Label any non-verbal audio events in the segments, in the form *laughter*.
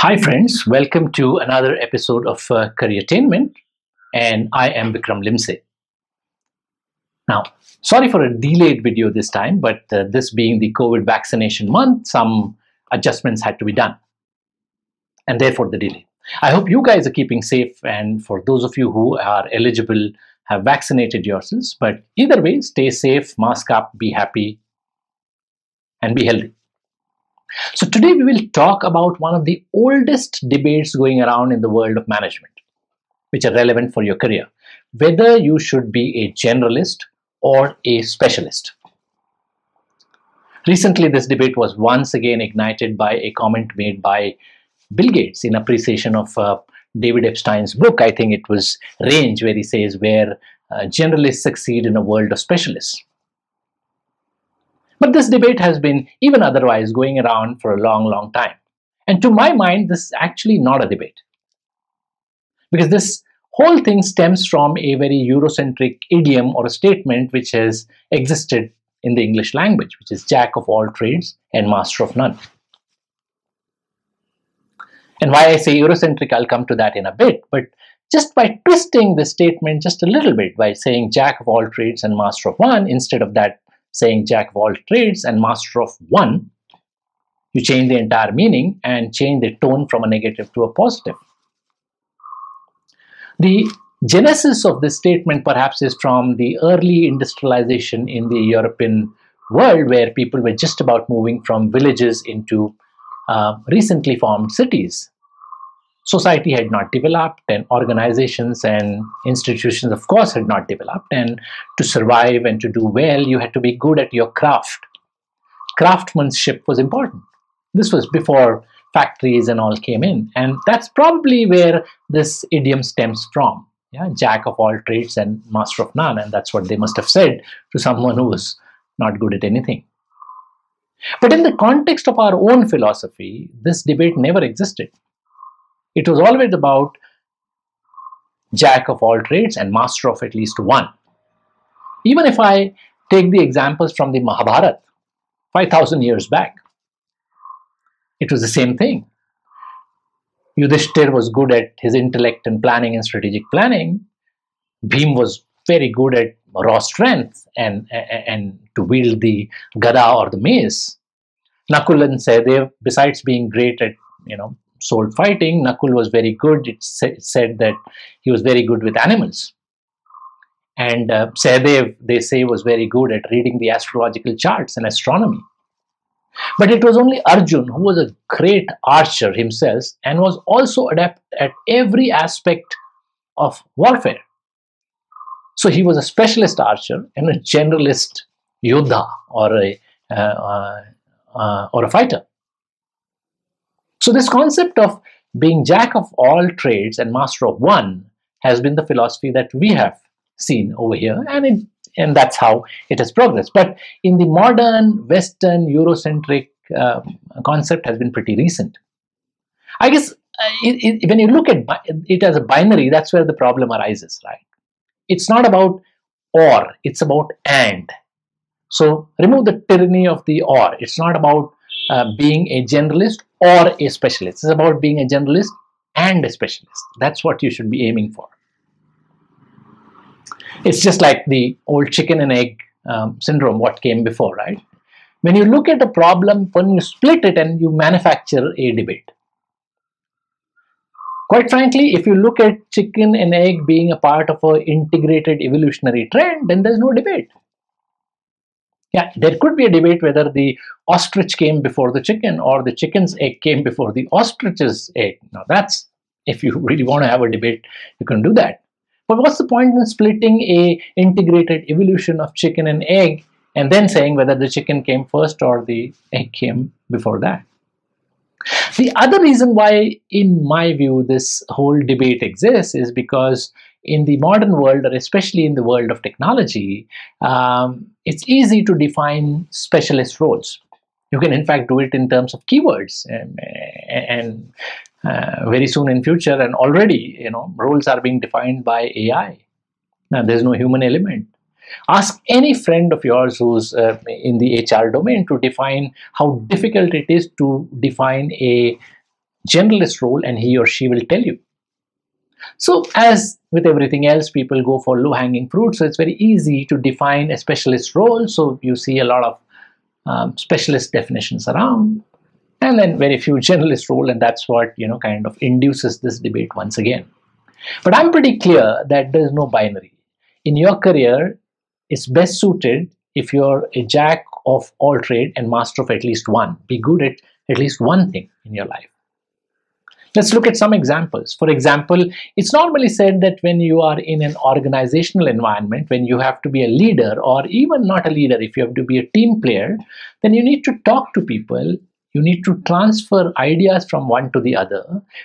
Hi, friends. Welcome to another episode of uh, Careertainment, and I am Vikram Limsay. Now, sorry for a delayed video this time, but uh, this being the COVID vaccination month, some adjustments had to be done, and therefore the delay. I hope you guys are keeping safe, and for those of you who are eligible, have vaccinated yourselves. But either way, stay safe, mask up, be happy, and be healthy. So today we will talk about one of the oldest debates going around in the world of management, which are relevant for your career, whether you should be a generalist or a specialist. Recently, this debate was once again ignited by a comment made by Bill Gates in appreciation of uh, David Epstein's book. I think it was Range, where he says, Where uh, generalists succeed in a world of specialists. But this debate has been, even otherwise, going around for a long, long time. And to my mind, this is actually not a debate. Because this whole thing stems from a very Eurocentric idiom or a statement which has existed in the English language, which is jack of all trades and master of none. And why I say Eurocentric, I'll come to that in a bit. But just by twisting the statement just a little bit by saying jack of all trades and master of one, instead of that saying jack of all trades and master of one, you change the entire meaning and change the tone from a negative to a positive. The genesis of this statement perhaps is from the early industrialization in the European world where people were just about moving from villages into uh, recently formed cities society had not developed and organizations and institutions of course had not developed. And to survive and to do well you had to be good at your craft. Craftsmanship was important. This was before factories and all came in. And that's probably where this idiom stems from. Yeah jack of all trades and master of none. And that's what they must have said to someone who was not good at anything. But in the context of our own philosophy this debate never existed it was always about jack of all trades and master of at least one. Even if I take the examples from the Mahabharata, 5000 years back, it was the same thing. Yudhishthir was good at his intellect and planning and strategic planning. Bhim was very good at raw strength and, and, and to wield the gada or the mace. Nakul and Sahadev, besides being great at you know sword fighting. Nakul was very good. It said that he was very good with animals. And uh, Sahadev, they say, was very good at reading the astrological charts and astronomy. But it was only Arjun who was a great archer himself and was also adept at every aspect of warfare. So he was a specialist archer and a generalist yodha or a, uh, uh, uh or a fighter. So this concept of being jack of all trades and master of one has been the philosophy that we have seen over here and it, and that's how it has progressed. But in the modern western eurocentric uh, concept has been pretty recent. I guess uh, it, it, when you look at it as a binary that's where the problem arises right? It's not about or it's about and. So remove the tyranny of the or. It's not about uh, being a generalist or a specialist. It's about being a generalist and a specialist. That's what you should be aiming for. It's just like the old chicken and egg um, syndrome, what came before, right? When you look at a problem, when you split it and you manufacture a debate. Quite frankly, if you look at chicken and egg being a part of an integrated evolutionary trend, then there's no debate. Yeah, there could be a debate whether the ostrich came before the chicken or the chicken's egg came before the ostrich's egg. Now, that's if you *laughs* really want to have a debate, you can do that. But what's the point in splitting a integrated evolution of chicken and egg and then saying whether the chicken came first or the egg came before that? The other reason why, in my view, this whole debate exists is because in the modern world, or especially in the world of technology, um, it's easy to define specialist roles. You can, in fact, do it in terms of keywords, and, and uh, very soon in future, and already, you know, roles are being defined by AI. Now, there's no human element. Ask any friend of yours who's uh, in the HR domain to define how difficult it is to define a generalist role and he or she will tell you. So, as with everything else, people go for low hanging fruit. So, it's very easy to define a specialist role. So, you see a lot of um, specialist definitions around, and then very few *laughs* generalist role, and that's what you know kind of induces this debate once again. But I'm pretty clear that there's no binary. In your career, it's best suited if you're a jack of all trade and master of at least one. Be good at at least one thing in your life. Let's look at some examples. For example, it's normally said that when you are in an organizational environment, when you have to be a leader, or even not a leader, if you have to be a team player, then you need to talk to people. You need to transfer ideas from one to the other,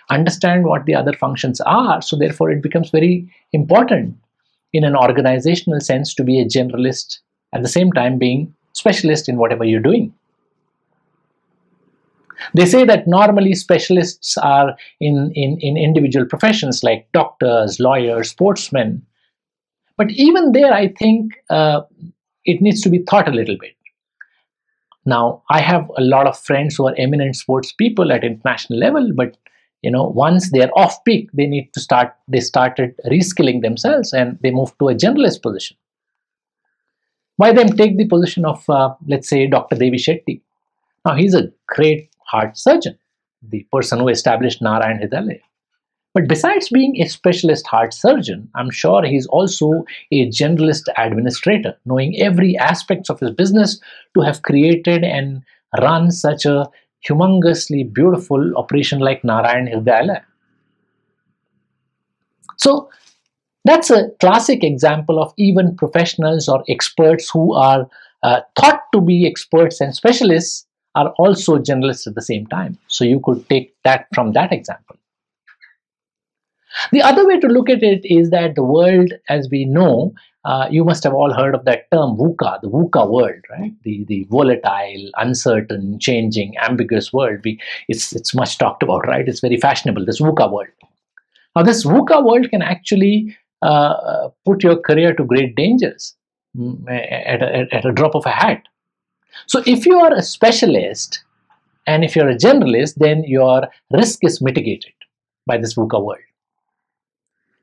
understand what the other functions are. So, therefore, it becomes very important in an organizational sense to be a generalist at the same time being specialist in whatever you're doing. They say that normally specialists are in, in, in individual professions like doctors, lawyers, sportsmen. But even there, I think uh, it needs to be thought a little bit. Now, I have a lot of friends who are eminent sports people at international level, but you know, once they're off peak, they need to start. They started reskilling themselves, and they moved to a generalist position. Why them take the position of, uh, let's say, Dr. Devi Shetty? Now, he's a great heart surgeon, the person who established Narayan Hrudayalaya. But besides being a specialist heart surgeon, I'm sure he's also a generalist administrator, knowing every aspect of his business to have created and run such a humongously beautiful operation like Narayan Hrudayalaya. So that's a classic example of even professionals or experts who are uh, thought to be experts and specialists are also generalists at the same time. So you could take that from that example. The other way to look at it is that the world, as we know, uh, you must have all heard of that term VUCA, the VUCA world, right? The the volatile, uncertain, changing, ambiguous world. We, it's it's much talked about, right? It's very fashionable. This VUCA world. Now, this VUCA world can actually uh, put your career to great dangers mm, at a, at a drop of a hat. So if you are a specialist and if you're a generalist, then your risk is mitigated by this VUCA world.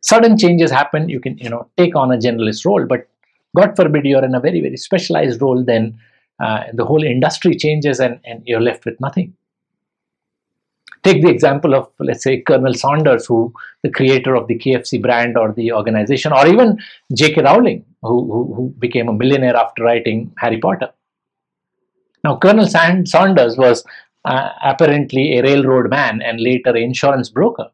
Sudden changes happen, you can you know take on a generalist role, but God forbid you're in a very very specialized role, then uh, the whole industry changes and, and you're left with nothing. Take the example of let's say Colonel Saunders, who the creator of the KFC brand or the organization, or even J.K. Rowling, who, who, who became a millionaire after writing Harry Potter. Now, Colonel Saunders was uh, apparently a railroad man and later an insurance broker.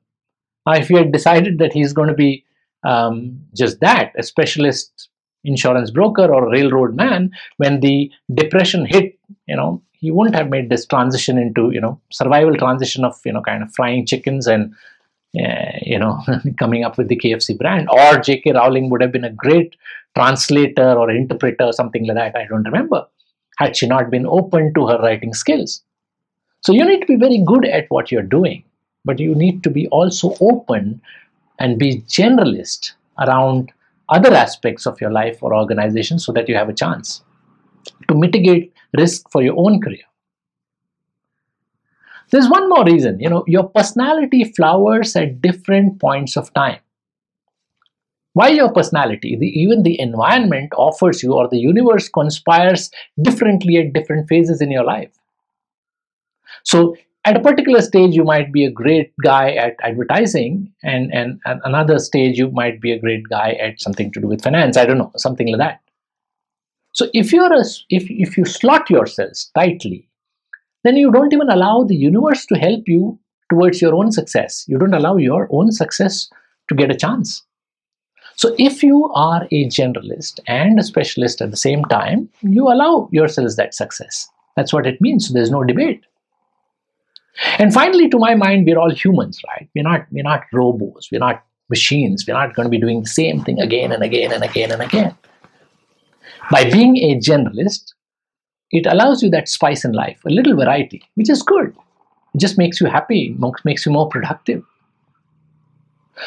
Now, if he had decided that he's going to be um, just that, a specialist insurance broker or railroad man, when the depression hit, you know, he wouldn't have made this transition into, you know, survival transition of, you know, kind of frying chickens and, uh, you know, *laughs* coming up with the KFC brand. Or J.K. Rowling would have been a great translator or interpreter, or something like that. I don't remember had she not been open to her writing skills. So you need to be very good at what you're doing, but you need to be also open and be generalist around other aspects of your life or organization so that you have a chance to mitigate risk for your own career. There's one more reason, you know, your personality flowers at different points of time. While your personality, the, even the environment offers you or the universe conspires differently at different phases in your life. So at a particular stage, you might be a great guy at advertising, and, and, another stage, you might be a great guy at something to do with finance. I don't know, something like that. So if you're a, if, if you slot yourselves tightly, then you don't even allow the universe to help you towards your own success. You don't allow your own success to get a chance. So if you are a generalist and a specialist at the same time, you allow yourselves that success. That's what it means. So there's no debate. And finally, to my mind, we're all humans, right? We're not we're not robots, we're not machines, we're not going to be doing the same thing again and again and again and again. By being a generalist, it allows you that spice in life, a little variety, which is good. It just makes you happy, makes you more productive.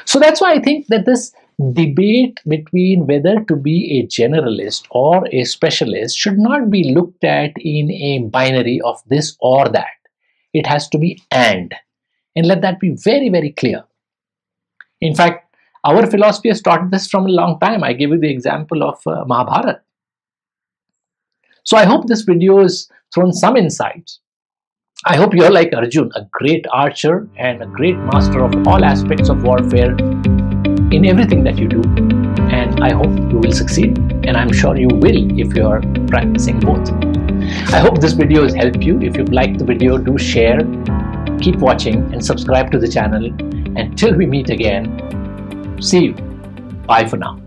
So that's why I think that this debate between whether to be a generalist or a specialist should not be looked at in a binary of this or that. It has to be and. And let that be very, very clear. In fact, our philosophy has taught this from a long time. I gave you the example of uh, Mahabharata. So I hope this video has thrown some insights. I hope you're like Arjun, a great archer and a great master of all aspects of warfare in everything that you do. And I hope you will succeed. And I'm sure you will if you're practicing both. I hope this video has helped you. If you've liked the video, do share, keep watching, and subscribe to the channel. Until we meet again, see you. Bye for now.